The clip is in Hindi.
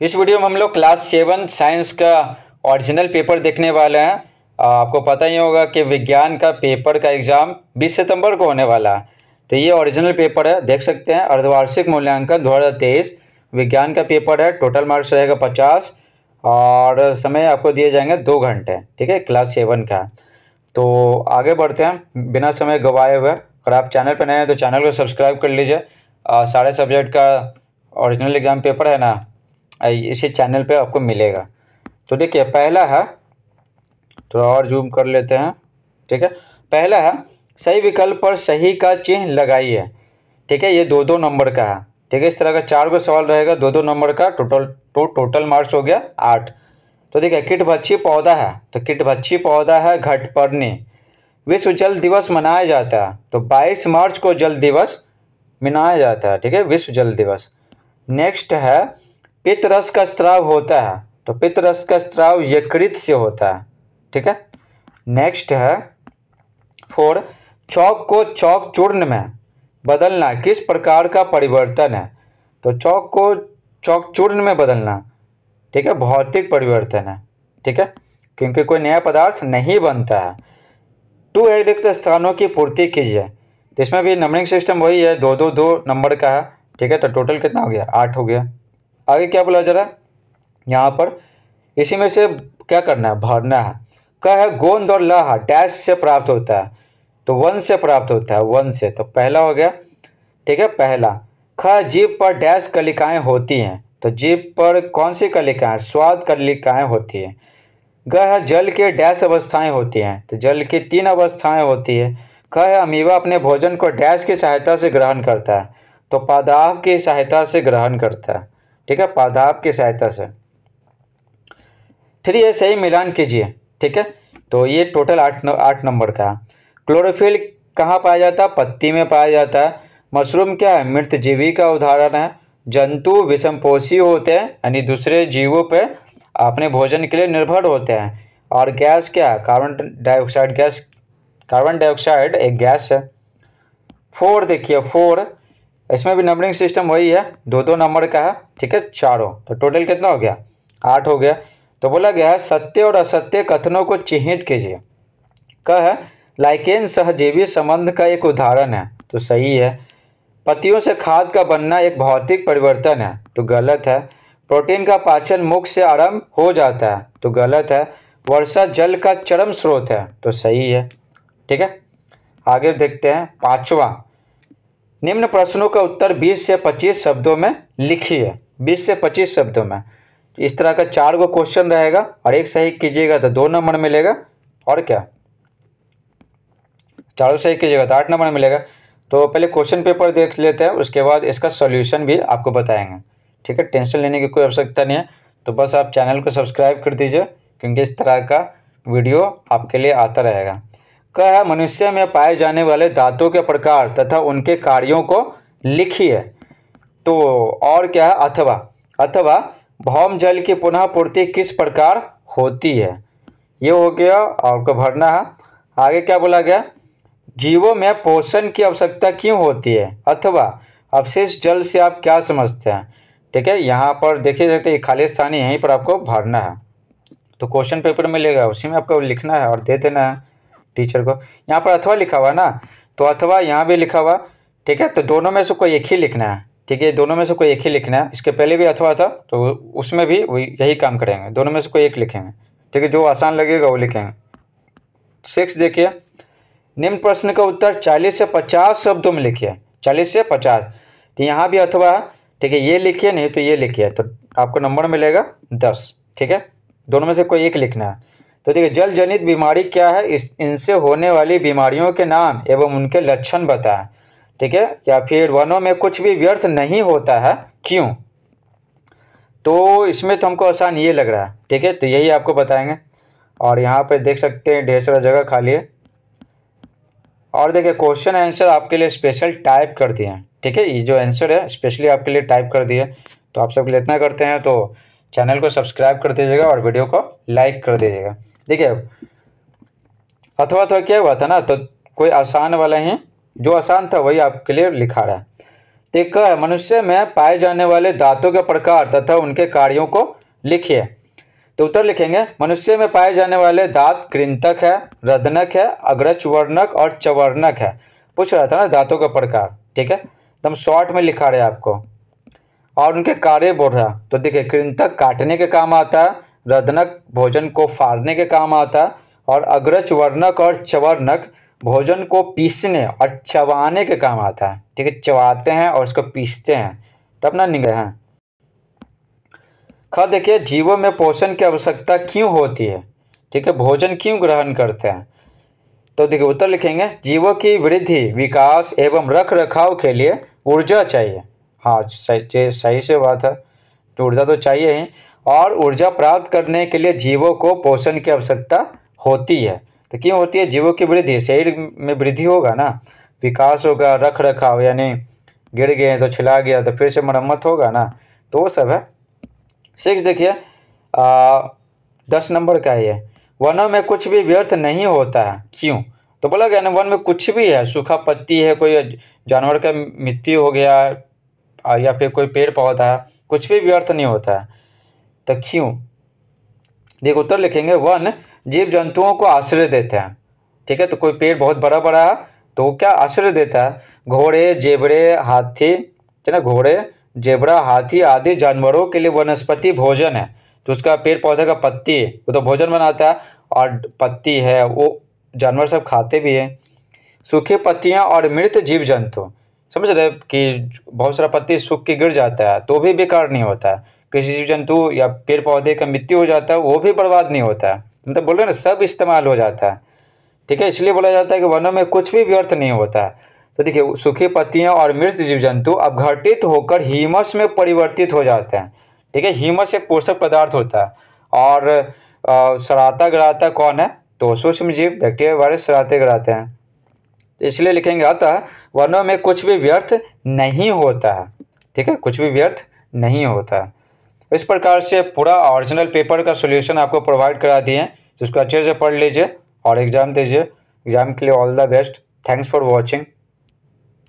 इस वीडियो में हम लोग क्लास सेवन साइंस का ओरिजिनल पेपर देखने वाले हैं। आपको पता ही होगा कि विज्ञान का पेपर का एग्ज़ाम 20 सितंबर को होने वाला है। तो ये ओरिजिनल पेपर है, देख सकते हैं। अर्धवार्षिक मूल्यांकन 2023 विज्ञान का पेपर है टोटल मार्क्स रहेगा 50 और समय आपको दिए जाएँगे दो घंटे, ठीक है क्लास सेवन का। तो आगे बढ़ते हैं, बिना समय गवाए हुए। अगर आप चैनल पर नए हैं तो चैनल को सब्सक्राइब कर लीजिए। सारे सब्जेक्ट का ओरिजिनल एग्ज़ाम पेपर है ना? इसी चैनल पे आपको मिलेगा। तो देखिए, पहला है, थोड़ा और जूम कर लेते हैं, ठीक है? पहला है, सही विकल्प पर सही का चिन्ह लगाइए, ठीक है? ये दो दो नंबर का है, ठीक है? इस तरह का चार को सवाल रहेगा, दो दो नंबर का टोटल तो टोटल मार्क्स हो गया आठ। तो देखिए, किट भच्छी पौधा है तो किट भच्छी पौधा है घटपर्णी विश्व जल दिवस मनाया जाता है तो 22 मार्च को जल दिवस मनाया जाता है, ठीक है? विश्व जल दिवस। नेक्स्ट है पित्तरस का स्त्राव होता है तो पित्तरस का स्त्राव यकृत से होता है, ठीक है? नेक्स्ट है फोर चौक को चौक चूर्ण में बदलना, किस प्रकार का परिवर्तन है? तो चौक को चौक चूर्ण में बदलना, ठीक है? भौतिक परिवर्तन है, ठीक है? क्योंकि कोई नया पदार्थ नहीं बनता है। टू रिक्त स्थानों की पूर्ति कीजिए तो इसमें भी नंबरिंग सिस्टम वही है, दो दो दो नंबर का है, ठीक है? तो टोटल कितना हो गया? आठ हो गया। आगे क्या बोला जा रहा है? यहाँ पर, इसी में से क्या करना है? भरना है। क है गोंद और लह डैश से प्राप्त होता है। तो वन से प्राप्त होता है, वन से। तो पहला हो गया। ठीक है, पहला। ख जीप पर डैश कलिकाएँ होती हैं। तो जीप पर कौन सी कलिकाएँ? स्वाद कलिकाएँ होती हैं। ग है जल के डैश अवस्थाएँ होती हैं। तो जल की तीन अवस्थाएँ होती है। ख है अमीवा अपने भोजन को डैश की सहायता से ग्रहण करता है। तो पादाव की सहायता से ग्रहण करता है। ठीक है? पादाप की सहायता से। थ्री ए सही मिलान कीजिए, ठीक है? तो ये टोटल आठ आठ नंबर का। क्लोरोफिल कहाँ पाया जाता है? पत्ती में पाया जाता है। मशरूम क्या है? मृत जीवी का उदाहरण है। जंतु विषमपोषी होते हैं, यानी दूसरे जीवों पर अपने भोजन के लिए निर्भर होते हैं। और गैस क्या है? Carbon dioxide gas carbon dioxide एक गैस है। फोर देखिए फोर इसमें भी नंबरिंग सिस्टम वही है। दो दो नंबर का है, ठीक है? चारों। तो टोटल कितना हो गया? आठ हो गया। तो बोला गया है, सत्य और असत्य कथनों को चिन्हित कीजिए। कह लाइकेन सहजीवी संबंध का एक उदाहरण है। तो सही है। पतियों से खाद का बनना एक भौतिक परिवर्तन है। तो गलत है। प्रोटीन का पाचन मुख से आरंभ हो जाता है। तो गलत है। वर्षा जल का चरम स्रोत है। तो सही है। ठीक है? आगे देखते हैं, पांचवा। निम्न प्रश्नों का उत्तर 20 से 25 शब्दों में लिखिए। 20 से 25 शब्दों में। इस तरह का चार गो क्वेश्चन रहेगा और एक सही कीजिएगा तो दो नंबर मिलेगा। और क्या? चारों सही कीजिएगा तो आठ नंबर मिलेगा। तो पहले क्वेश्चन पेपर देख लेते हैं, उसके बाद इसका सॉल्यूशन भी आपको बताएँगे। ठीक है? टेंशन लेने की कोई आवश्यकता नहीं है। तो बस आप चैनल को सब्सक्राइब कर दीजिए, क्योंकि इस तरह का वीडियो आपके लिए आता रहेगा। है मनुष्य में पाए जाने वाले दांतों के प्रकार तथा उनके कार्यों को लिखिए। तो और क्या है? अथवा। अथवा, भौम जल की पुनः पूर्ति किस प्रकार होती है? ये हो गया आपको भरना है। आगे क्या बोला गया? जीवों में पोषण की आवश्यकता क्यों होती है? अथवा, अवशेष जल से आप क्या समझते हैं? ठीक है, यहाँ पर देखिए सकते खाली स्थान यहीं पर आपको भरना है। तो क्वेश्चन पेपर में लेगा उसी में आपको लिखना है और दे देना है। टीचर को। यहाँ पर अथवा लिखा हुआ ना तो अथवा यहाँ भी लिखा हुआ, ठीक है? तो दोनों में से कोई एक ही लिखना है, ठीक है? दोनों में से कोई एक ही लिखना है, इसके पहले भी अथवा था तो उसमें भी यही काम करेंगे। दोनों में से कोई एक लिखेंगे, ठीक है? जो आसान लगेगा वो लिखेंगे। सिक्स देखिए, निम्न प्रश्न का उत्तर चालीस से पचास शब्दों में लिखिए, चालीस से पचास। तो यहाँ भी अथवा, ठीक है? ये लिखिए, नहीं तो ये लिखिए तो आपको नंबर मिलेगा दस, ठीक है? दोनों में से कोई एक लिखना है। तो देखिए जल जनित बीमारी क्या है? इस, इनसे होने वाली बीमारियों के नाम एवं उनके लक्षण बताएँ। ठीक है? या फिर वनों में कुछ भी व्यर्थ नहीं होता है, क्यों? तो इसमें तो हमको आसान ये लग रहा है। ठीक है? तो यही आपको बताएँगे। और यहाँ पे देख सकते हैं, ढेर सारा जगह खाली है। और देखिए क्वेश्चन आंसर आपके लिए स्पेशल टाइप कर दिए हैं। ठीक है? ये जो आंसर है स्पेशली आपके लिए टाइप कर दिए। तो आप सब इतना करते हैं तो चैनल को सब्सक्राइब कर दीजिएगा और वीडियो को लाइक कर दीजिएगा। देखिए अथवा तो क्या हुआ था ना तो कोई आसान वाला ही, जो आसान था वही आपके लिए लिखा रहा है। तो एक है मनुष्य में पाए जाने वाले दांतों के प्रकार तथा उनके कार्यों को लिखिए। तो उत्तर लिखेंगे, मनुष्य में पाए जाने वाले दांत कृंतक है रदनक है, अग्रचवर्णक और चवर्णक है। पूछ रहा था ना दांतों का प्रकार, ठीक है? एकदम शॉर्ट में लिखा रहे आपको। और उनके कार्य बोल रहा। तो देखिए, कृंतक काटने के काम आता है रदनक भोजन को फाड़ने के काम आता है और अग्रच वर्णक और चवर्णक भोजन को पीसने और चबाने के काम आता है। ठीक है, चबाते हैं और उसको पीसते हैं। तब ना निगह हैं। ख देखिए, जीवों में पोषण की आवश्यकता क्यों होती है? ठीक है, भोजन क्यों ग्रहण करते हैं? तो देखिए, उत्तर लिखेंगे, जीवों की वृद्धि, विकास एवं रख रखाव के लिए ऊर्जा चाहिए। हाँ सही सही से बात है। ऊर्जा तो चाहिए ही। और ऊर्जा प्राप्त करने के लिए जीवों को पोषण की आवश्यकता होती है। तो क्यों होती है? जीवों की वृद्धि, शरीर में वृद्धि होगा ना? विकास होगा रख रखाव यानी गिर गए तो छिला गया तो फिर से मरम्मत होगा ना? तो वो सब है। सिक्स देखिए दस नंबर का ये। वनों में कुछ भी व्यर्थ नहीं होता है। क्यों? तो बोला गया ना, वन में कुछ भी है, सूखा पत्ती है, कोई जानवर का मृत्यु हो गया या फिर कोई पेड़ पौधा है, कुछ भी व्यर्थ नहीं होता है। तो क्यों देखो, उत्तर लिखेंगे, वन जीव जंतुओं को आश्रय देते हैं। ठीक है तो कोई पेड़ बहुत बड़ा बड़ा है तो वो क्या आश्रय देता है? घोड़े, जेबड़े, हाथी, ठीक है ना, घोड़े, जेबड़ा, हाथी आदि जानवरों के लिए वनस्पति भोजन है। तो उसका पेड़ पौधे का पत्ती, वो तो भोजन बनाता है, और पत्ती है, वो जानवर सब खाते भी हैं। सूखी पत्तियाँ और मृत जीव जंतु समझ रहे कि बहुत सारा पत्ती सूख के गिर जाता है तो भी बेकार नहीं होता है। किसी जीव जंतु या पेड़ पौधे का मृत्यु हो जाता है, वो भी बर्बाद नहीं होता। है मतलब बोल रहे ना, सब इस्तेमाल हो जाता है। ठीक है, इसलिए बोला जाता है कि वनों में कुछ भी व्यर्थ नहीं होता। है तो देखिए, सूखी पत्तियाँ और मृत जीव जंतु अपघटित होकर हीमस में परिवर्तित हो जाते हैं। ठीक है, हीमस एक पोषक पदार्थ होता है। और सराता गराता कौन है? तो सूक्ष्म जीव, बैक्टीरिया, वायरस सराते गराते हैं। तो इसलिए लिखेंगे अतः, वनों में कुछ भी व्यर्थ नहीं होता। है ठीक है, कुछ भी व्यर्थ नहीं होता। है इस प्रकार से पूरा ऑरिजिनल पेपर का सोल्यूशन आपको प्रोवाइड करा दिए हैं। जिसको अच्छे से पढ़ लीजिए और एग्ज़ाम दीजिए। एग्ज़ाम के लिए all the best thanks for watching